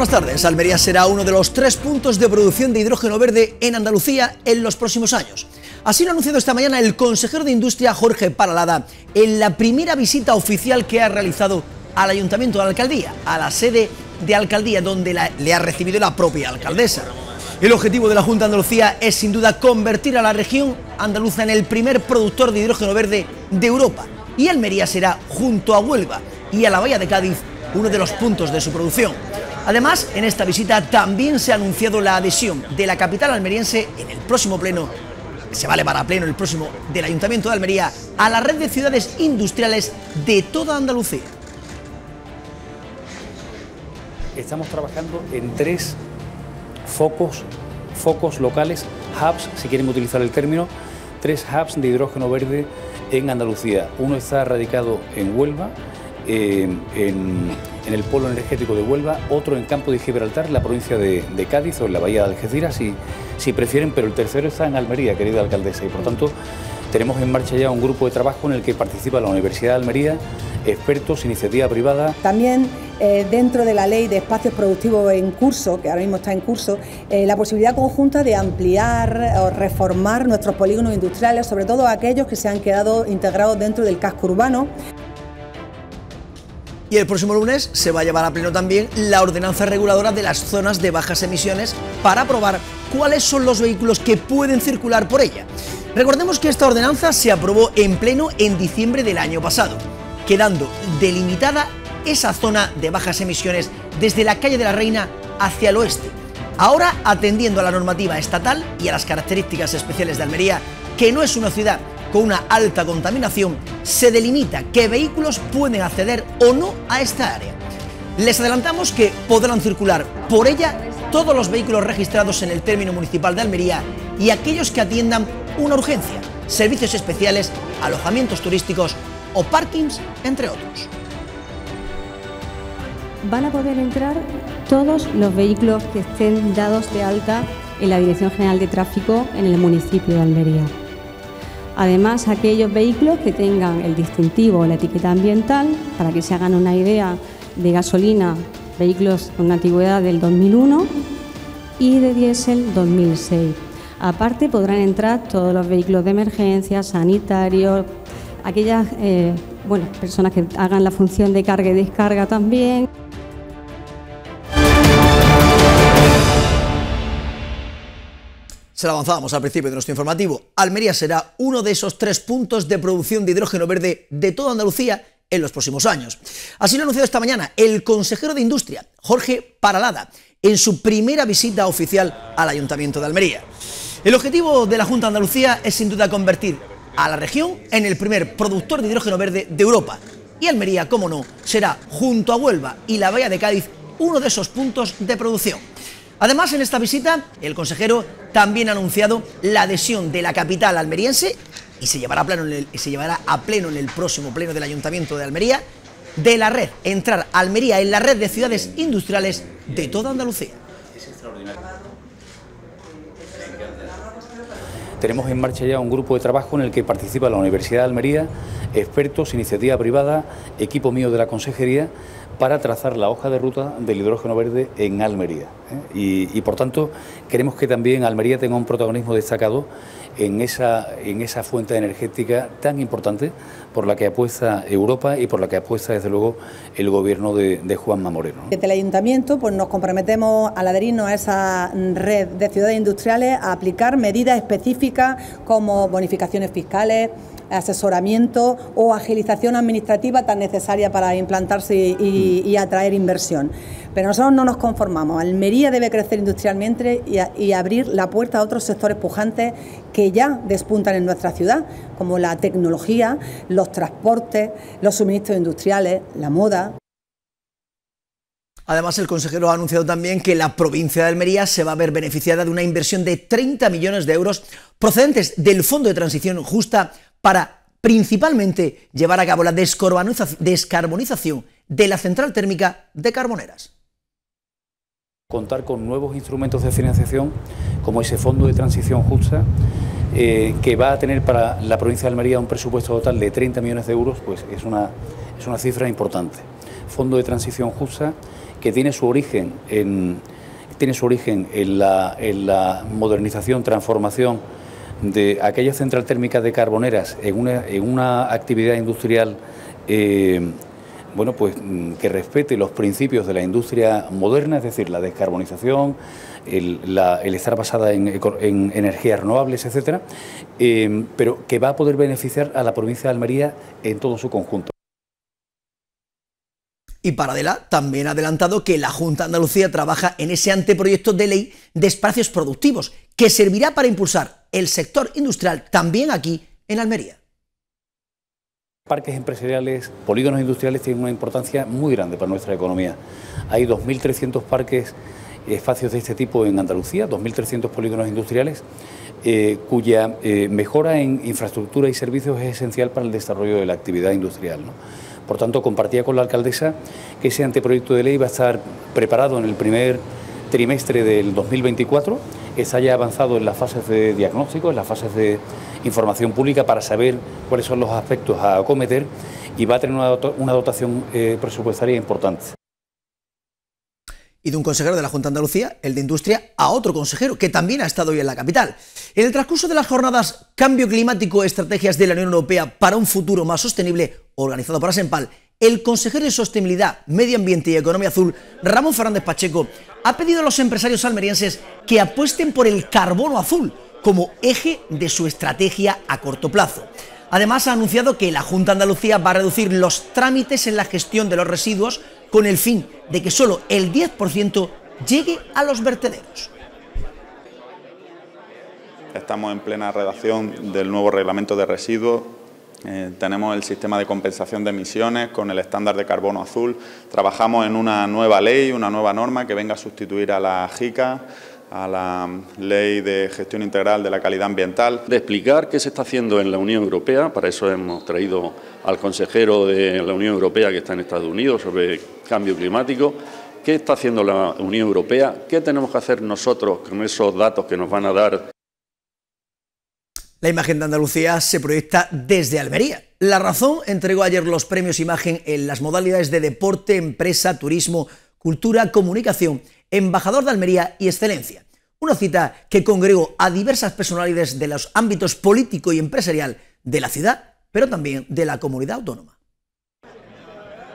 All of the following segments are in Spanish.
Buenas tardes. Almería será uno de los tres puntos de producción de hidrógeno verde en Andalucía en los próximos años. Así lo ha anunciado esta mañana el consejero de Industria Jorge Paralada en la primera visita oficial que ha realizado al Ayuntamiento de la Alcaldía, a la sede de Alcaldía, donde le ha recibido la propia alcaldesa. El objetivo de la Junta de Andalucía es sin duda convertir a la región andaluza en el primer productor de hidrógeno verde de Europa y Almería será, junto a Huelva y a la Bahía de Cádiz, uno de los puntos de su producción. Además, en esta visita también se ha anunciado la adhesión de la capital almeriense en el próximo pleno, se va a elevar a pleno el próximo del Ayuntamiento de Almería, a la red de ciudades industriales de toda Andalucía. Estamos trabajando en tres focos, focos locales, hubs, si quieren utilizar el término, tres hubs de hidrógeno verde en Andalucía. Uno está radicado en Huelva, en, el polo energético de Huelva, otro en Campo de Gibraltar, la provincia de, Cádiz o en la bahía de Algeciras, si, si prefieren, pero el tercero está en Almería, querida alcaldesa, y por tanto tenemos en marcha ya un grupo de trabajo en el que participa la Universidad de Almería, expertos, iniciativa privada. También eh, dentro de la ley de espacios productivos en curso, que ahora mismo está en curso, eh, la posibilidad conjunta de ampliar o reformar nuestros polígonos industriales, sobre todo aquellos que se han quedado integrados dentro del casco urbano. Y el próximo lunes se va a llevar a pleno también la ordenanza reguladora de las zonas de bajas emisiones para aprobar cuáles son los vehículos que pueden circular por ella. Recordemos que esta ordenanza se aprobó en pleno en diciembre del año pasado, quedando delimitada esa zona de bajas emisiones desde la calle de la Reina hacia el oeste. Ahora, atendiendo a la normativa estatal y a las características especiales de Almería, que no es una ciudad con una alta contaminación, se delimita qué vehículos pueden acceder o no a esta área. Les adelantamos que podrán circular por ella todos los vehículos registrados en el término municipal de Almería y aquellos que atiendan una urgencia, servicios especiales, alojamientos turísticos o parkings, entre otros. Van a poder entrar todos los vehículos que estén dados de alta en la Dirección General de Tráfico en el municipio de Almería. Además, aquellos vehículos que tengan el distintivo o la etiqueta ambiental, para que se hagan una idea de gasolina, vehículos con una antigüedad del 2001 y de diésel 2006. Aparte podrán entrar todos los vehículos de emergencia, sanitarios, aquellas eh, bueno, personas que hagan la función de carga y descarga también. Se lo avanzábamos al principio de nuestro informativo. Almería será uno de esos tres puntos de producción de hidrógeno verde de toda Andalucía en los próximos años. Así lo ha anunciado esta mañana el consejero de Industria, Jorge Paralada, en su primera visita oficial al Ayuntamiento de Almería. El objetivo de la Junta de Andalucía es sin duda convertir a la región en el primer productor de hidrógeno verde de Europa. Y Almería, como no, será, junto a Huelva y la Bahía de Cádiz, uno de esos puntos de producción. Además, en esta visita, el consejero también ha anunciado la adhesión de la capital almeriense y se llevará a pleno en el, próximo pleno del Ayuntamiento de Almería de la red, entrar Almería en la red de ciudades industriales de toda Andalucía. Tenemos en marcha ya un grupo de trabajo en el que participa la Universidad de Almería, expertos, iniciativa privada, equipo mío de la consejería, para trazar la hoja de ruta del hidrógeno verde en Almería. ¿eh? Y, y, por tanto queremos que también Almería tenga un protagonismo destacado en esa, en esa fuente energética tan importante por la que apuesta Europa y por la que apuesta desde luego el gobierno de, de Juanma Moreno. Desde el Ayuntamiento pues, nos comprometemos al adherirnos a esa red de ciudades industriales a aplicar medidas específicas como bonificaciones fiscales, asesoramiento o agilización administrativa tan necesaria para implantarse y, atraer inversión. Pero nosotros no nos conformamos. Almería debe crecer industrialmente y, abrir la puerta a otros sectores pujantes que ya despuntan en nuestra ciudad, como la tecnología, los transportes, los suministros industriales, la moda. Además, el consejero ha anunciado también que la provincia de Almería se va a ver beneficiada de una inversión de 30 millones de euros procedentes del Fondo de Transición Justa para principalmente llevar a cabo la descarbonización de la central térmica de Carboneras. Contar con nuevos instrumentos de financiación como ese Fondo de Transición Justa eh, que va a tener para la provincia de Almería un presupuesto total de 30 millones de euros, pues es una, es una cifra importante. Fondo de Transición Justa, que tiene su origen en, tiene su origen en, la, en la modernización, transformación de aquella central térmica de carboneras en una, en una actividad industrial eh, bueno, pues, mm, que respete los principios de la industria moderna, es decir, la descarbonización, el, estar basada en, energías renovables, etcétera, eh, pero que va a poder beneficiar a la provincia de Almería en todo su conjunto. Y Paradela también ha adelantado que la Junta de Andalucía trabaja en ese anteproyecto de ley de espacios productivos, que servirá para impulsar el sector industrial también aquí en Almería. Parques empresariales, polígonos industriales tienen una importancia muy grande para nuestra economía. Hay 2.300 parques, espacios de este tipo en Andalucía, 2.300 polígonos industriales, eh, cuya eh, mejora en infraestructura y servicios es esencial para el desarrollo de la actividad industrial. Por tanto, compartía con la alcaldesa que ese anteproyecto de ley va a estar preparado en el primer trimestre del 2024, está ya avanzado en las fases de diagnóstico, en las fases de información pública para saber cuáles son los aspectos a acometer y va a tener una, dotación eh, presupuestaria importante y de un consejero de la Junta de Andalucía, el de Industria, a otro consejero que también ha estado hoy en la capital. En el transcurso de las jornadas Cambio Climático, Estrategias de la Unión Europea para un futuro más sostenible, organizado por Asempal, el consejero de Sostenibilidad, Medio Ambiente y Economía Azul, Ramón Fernández Pacheco, ha pedido a los empresarios almerienses que apuesten por el carbono azul como eje de su estrategia a corto plazo. Además, ha anunciado que la Junta de Andalucía va a reducir los trámites en la gestión de los residuos con el fin de que solo el 10% llegue a los vertederos. Estamos en plena redacción del nuevo reglamento de residuos. Eh, tenemos el sistema de compensación de emisiones con el estándar de carbono azul. Trabajamos en una nueva ley, una nueva norma que venga a sustituir a la JICA a la Ley de Gestión Integral de la Calidad Ambiental. De explicar qué se está haciendo en la Unión Europea, para eso hemos traído al consejero de la Unión Europea que está en Estados Unidos sobre cambio climático, qué está haciendo la Unión Europea, qué tenemos que hacer nosotros con esos datos que nos van a dar. La imagen de Andalucía se proyecta desde Almería. La Razón entregó ayer los premios Imagen en las modalidades de deporte, empresa, turismo, cultura, comunicación embajador de Almería y excelencia. Una cita que congregó a diversas personalidades de los ámbitos político y empresarial de la ciudad, pero también de la comunidad autónoma.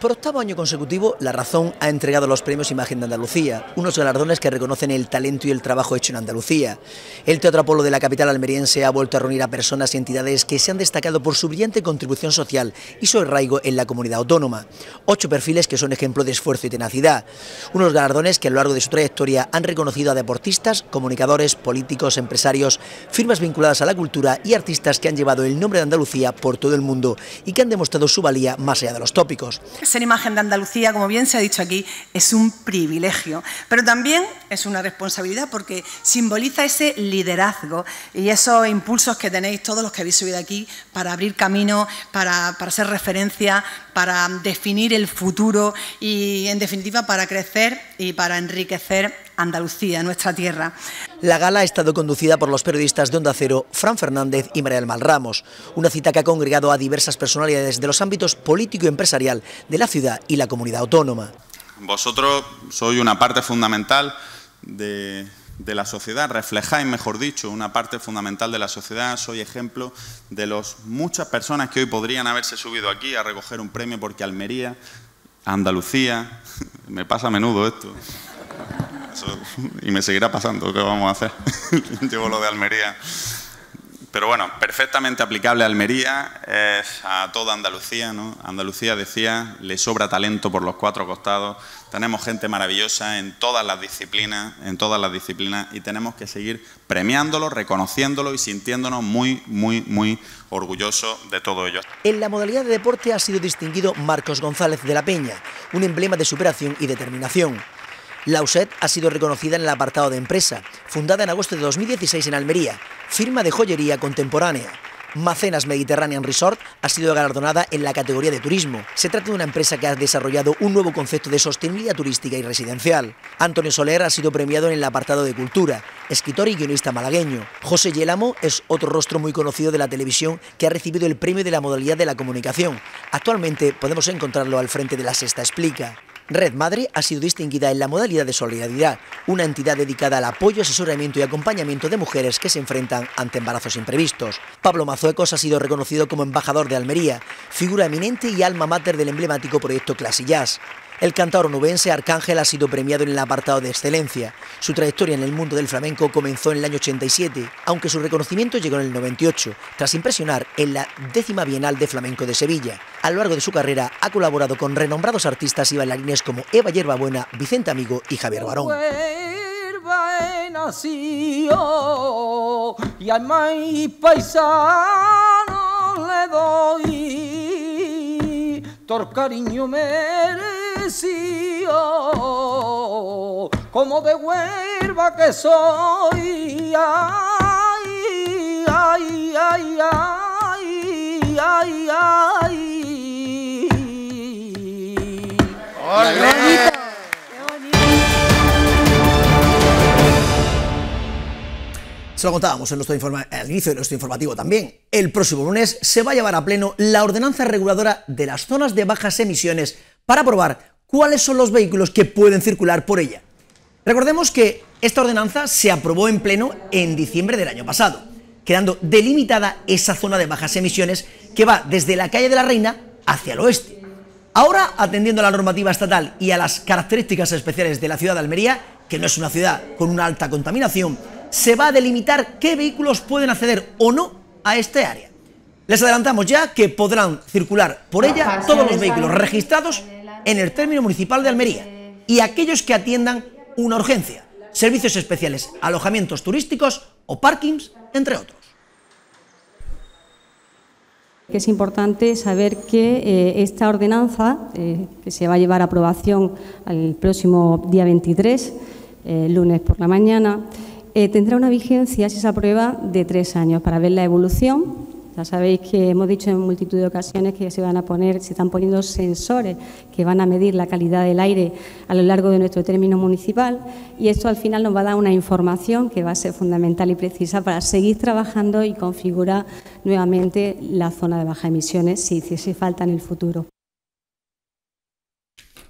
Por octavo año consecutivo, La Razón ha entregado los premios Imagen de Andalucía, unos galardones que reconocen el talento y el trabajo hecho en Andalucía. El Teatro Apolo de la capital almeriense ha vuelto a reunir a personas y entidades que se han destacado por su brillante contribución social y su arraigo en la comunidad autónoma. Ocho perfiles que son ejemplo de esfuerzo y tenacidad. Unos galardones que a lo largo de su trayectoria han reconocido a deportistas, comunicadores, políticos, empresarios, firmas vinculadas a la cultura y artistas que han llevado el nombre de Andalucía por todo el mundo y que han demostrado su valía más allá de los tópicos. Ser imagen de Andalucía, como bien se ha dicho aquí, es un privilegio, pero también es una responsabilidad porque simboliza ese liderazgo y esos impulsos que tenéis todos los que habéis subido aquí para abrir camino, para, para ser referencia, para definir el futuro y, en definitiva, para crecer y para enriquecer Andalucía, nuestra tierra. La gala ha estado conducida por los periodistas de Onda Cero, Fran Fernández y María del Mal Ramos, una cita que ha congregado a diversas personalidades de los ámbitos político y empresarial de la ciudad y la comunidad autónoma. Vosotros sois una parte fundamental de, de la sociedad, reflejáis, mejor dicho, una parte fundamental de la sociedad, soy ejemplo de las muchas personas que hoy podrían haberse subido aquí a recoger un premio porque Almería, Andalucía, me pasa a menudo esto, y me seguirá pasando, ¿qué vamos a hacer? Llevo lo de Almería. Pero bueno, perfectamente aplicable a Almería, es a toda Andalucía, ¿no? Andalucía decía, le sobra talento por los cuatro costados, tenemos gente maravillosa en todas las disciplinas, en todas las disciplinas, y tenemos que seguir premiándolo, reconociéndolo y sintiéndonos muy, muy, muy orgullosos de todo ello. En la modalidad de deporte ha sido distinguido Marcos González de la Peña, un emblema de superación y determinación. La USED ha sido reconocida en el apartado de empresa, fundada en agosto de 2016 en Almería, firma de joyería contemporánea. Macenas Mediterranean Resort ha sido galardonada en la categoría de turismo. Se trata de una empresa que ha desarrollado un nuevo concepto de sostenibilidad turística y residencial. Antonio Soler ha sido premiado en el apartado de cultura, escritor y guionista malagueño. José Yelamo es otro rostro muy conocido de la televisión que ha recibido el premio de la modalidad de la comunicación. Actualmente podemos encontrarlo al frente de la Sexta Explica. Red Madre ha sido distinguida en la modalidad de solidaridad, una entidad dedicada al apoyo, asesoramiento y acompañamiento de mujeres que se enfrentan ante embarazos imprevistos. Pablo Mazuecos ha sido reconocido como embajador de Almería, figura eminente y alma mater del emblemático proyecto Classy Jazz. El cantor onubense Arcángel ha sido premiado en el apartado de excelencia. Su trayectoria en el mundo del flamenco comenzó en el año 87, aunque su reconocimiento llegó en el 98, tras impresionar en la décima Bienal de Flamenco de Sevilla. A lo largo de su carrera ha colaborado con renombrados artistas y bailarines como Eva Yerbabuena, Vicente Amigo y Javier Barón. Como de huerva que soy. Ay, ay, ay, ay, ay, ay. Se lo contábamos en nuestro al inicio de nuestro informativo también. El próximo lunes se va a llevar a pleno la ordenanza reguladora de las zonas de bajas emisiones para aprobar cuáles son los vehículos que pueden circular por ella. Recordemos que esta ordenanza se aprobó en pleno en diciembre del año pasado, quedando delimitada esa zona de bajas emisiones que va desde la calle de la Reina hacia el oeste. Ahora, atendiendo a la normativa estatal y a las características especiales de la ciudad de Almería, que no es una ciudad con una alta contaminación, se va a delimitar qué vehículos pueden acceder o no a este área. Les adelantamos ya que podrán circular por ella todos los vehículos registrados en el término municipal de Almería y aquellos que atiendan una urgencia, servicios especiales, alojamientos turísticos o parkings, entre otros. Es importante saber que eh, esta ordenanza, eh, que se va a llevar a aprobación el próximo día 23, eh, lunes por la mañana, tendrá una vigencia, si se aprueba, de tres años para ver la evolución ya sabéis que hemos dicho en multitud de ocasiones que se van a poner, se están poniendo sensores que van a medir la calidad del aire a lo largo de nuestro término municipal y esto al final nos va a dar una información que va a ser fundamental y precisa para seguir trabajando y configurar nuevamente la zona de baja emisiones si hiciese falta en el futuro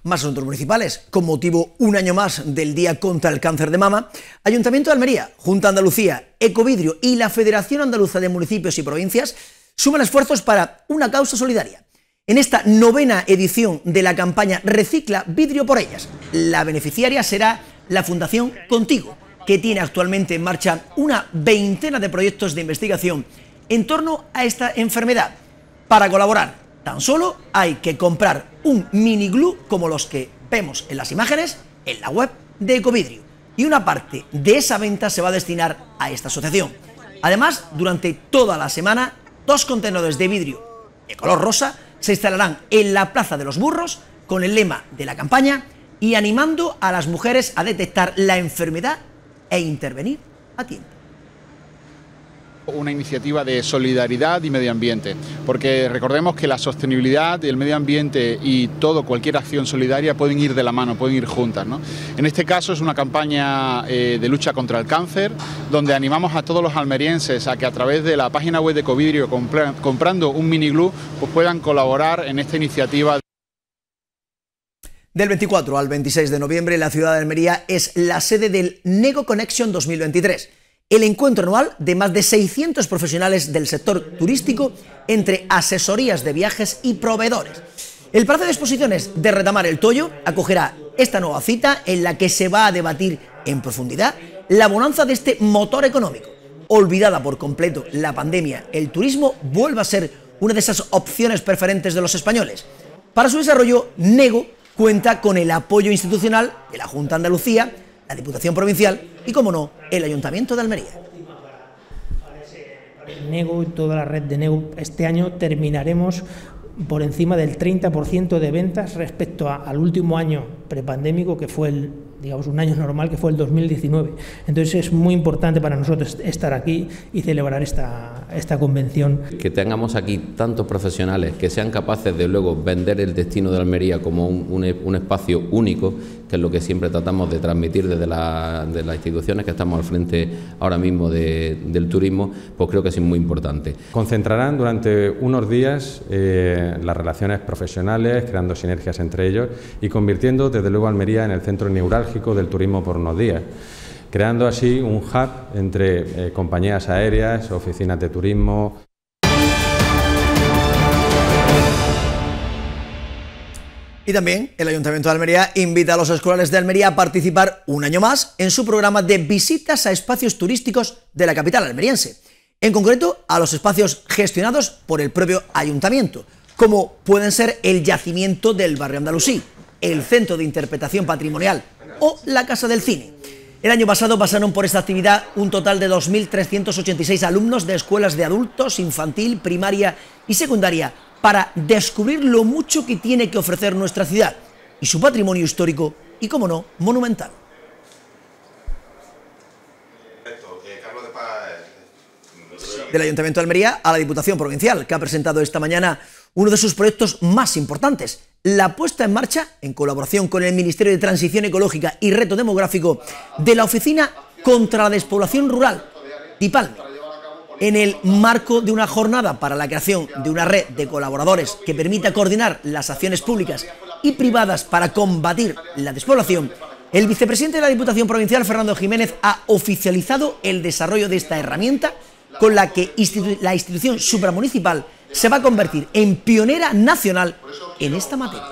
más asuntos municipales. Con motivo un año más del Día contra el Cáncer de Mama, Ayuntamiento de Almería, Junta Andalucía, Ecovidrio y la Federación Andaluza de Municipios y Provincias suman esfuerzos para una causa solidaria. En esta novena edición de la campaña Recicla Vidrio por Ellas, la beneficiaria será la Fundación Contigo, que tiene actualmente en marcha una veintena de proyectos de investigación en torno a esta enfermedad. Para colaborar Tan solo hay que comprar un mini glue como los que vemos en las imágenes en la web de Ecovidrio. Y una parte de esa venta se va a destinar a esta asociación. Además, durante toda la semana, dos contenedores de vidrio de color rosa se instalarán en la Plaza de los Burros con el lema de la campaña y animando a las mujeres a detectar la enfermedad e intervenir a tiempo una iniciativa de solidaridad y medio ambiente, porque recordemos que la sostenibilidad, el medio ambiente y todo, cualquier acción solidaria pueden ir de la mano, pueden ir juntas. En este caso es una campaña eh, de lucha contra el cáncer, donde animamos a todos los almerienses a que a través de la página web de Covidrio, comprando un mini glue, pues puedan colaborar en esta iniciativa. Del 24 al 26 de noviembre, la ciudad de Almería es la sede del Nego Connection 2023 el encuentro anual de más de 600 profesionales del sector turístico entre asesorías de viajes y proveedores. El Palacio de Exposiciones de Retamar el Toyo acogerá esta nueva cita en la que se va a debatir en profundidad la bonanza de este motor económico. Olvidada por completo la pandemia, el turismo vuelve a ser una de esas opciones preferentes de los españoles. Para su desarrollo, Nego cuenta con el apoyo institucional de la Junta de Andalucía, la Diputación Provincial y, como no, el Ayuntamiento de Almería. Nego y toda la red de Nego, este año terminaremos por encima del 30% de ventas respecto al último año prepandémico, que fue el, digamos, un año normal, que fue el 2019. Entonces es muy importante para nosotros estar aquí y celebrar esta, esta convención. Que tengamos aquí tantos profesionales que sean capaces de luego vender el destino de Almería como un, un, espacio único, que es lo que siempre tratamos de transmitir desde la, de las instituciones que estamos al frente ahora mismo de, del turismo, pues creo que es muy importante. Concentrarán durante unos días eh, las relaciones profesionales, creando sinergias entre ellos y convirtiendo desde luego Almería en el centro neurálgico del turismo por unos días creando así un hub entre eh, compañías aéreas, oficinas de turismo. Y también el Ayuntamiento de Almería invita a los escolares de Almería a participar un año más en su programa de visitas a espacios turísticos de la capital almeriense. En concreto, a los espacios gestionados por el propio ayuntamiento, como pueden ser el yacimiento del barrio andalusí, el Centro de Interpretación Patrimonial o la Casa del Cine. El año pasado pasaron por esta actividad un total de 2.386 alumnos de escuelas de adultos, infantil, primaria y secundaria para descubrir lo mucho que tiene que ofrecer nuestra ciudad y su patrimonio histórico y, como no, monumental. Del Ayuntamiento de Almería a la Diputación Provincial, que ha presentado esta mañana uno de sus proyectos más importantes, la puesta en marcha, en colaboración con el Ministerio de Transición Ecológica y Reto Demográfico, de la Oficina contra la Despoblación Rural, DIPALME, en el marco de una jornada para la creación de una red de colaboradores que permita coordinar las acciones públicas y privadas para combatir la despoblación, el vicepresidente de la Diputación Provincial, Fernando Jiménez, ha oficializado el desarrollo de esta herramienta con la que la institución supramunicipal se va a convertir en pionera nacional en esta materia.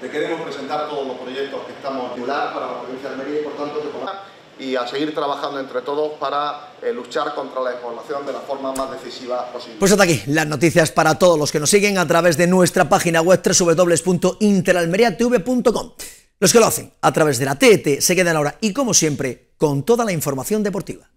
Te queremos presentar todos los proyectos que estamos para la provincia de Almería y por tanto y a seguir trabajando entre todos para eh, luchar contra la despoblación de la forma más decisiva posible. Pues hasta aquí las noticias para todos los que nos siguen a través de nuestra página web www.interalmeriatv.com. Los que lo hacen a través de la TET se quedan ahora y como siempre con toda la información deportiva.